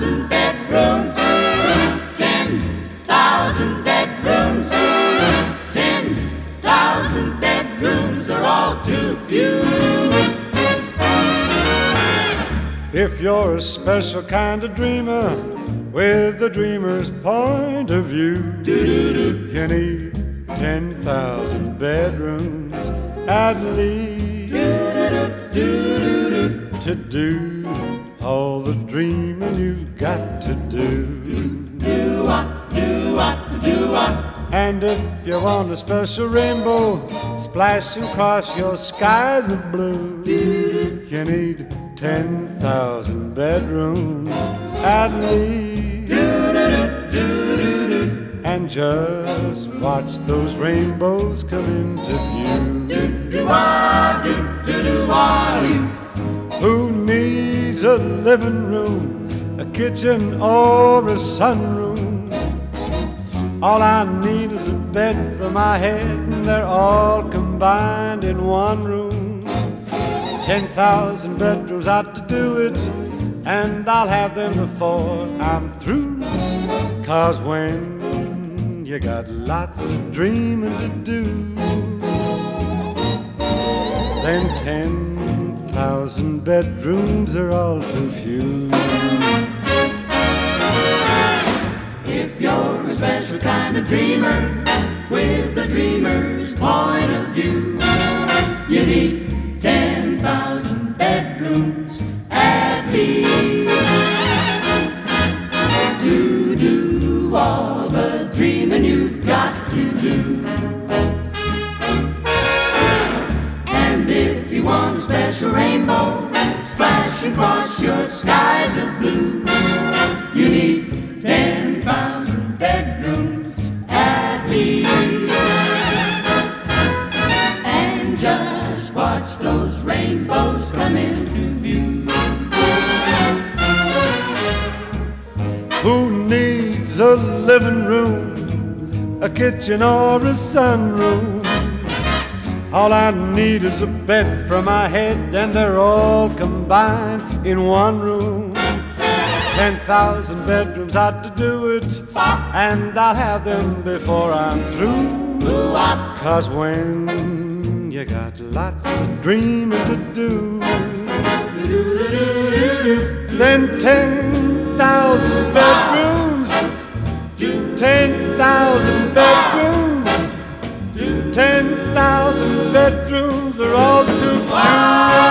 thousand bedrooms. Ten thousand bedrooms. Ten thousand bedrooms are all too few. If you're a special kind of dreamer with a dreamer's point of view, you need 10,000 bedrooms at least to do all the dreaming you've got to do. Do do do. And if you want a special rainbow splashing across your skies of blue, you need 10,000 bedrooms at least. And just watch those rainbows come into view. Do do, do, do wah, living room, a kitchen, or a sunroom? All I need is a bed for my head, and they're all combined in one room. Ten thousand bedrooms ought to do it, and I'll have them before I'm through. Cause when you got lots of dreaming to do, then ten thousand bedrooms are all too few. If you're a special kind of dreamer with a dreamer's point of view, you need 10,000 bedrooms at least to do all the dreaming special rainbow splashing across your skies of blue, you need 10,000 bedrooms at least. And just watch those rainbows come into view. Who needs a living room, a kitchen, or a sunroom? All I need is a bed for my head, and they're all combined in one room. Ten thousand bedrooms ought to do it, and I'll have them before I'm through. Cause when you got lots of dreaming to do, then ten thousand bedrooms, ten thousand bedrooms, ten thousand bedrooms are all too few.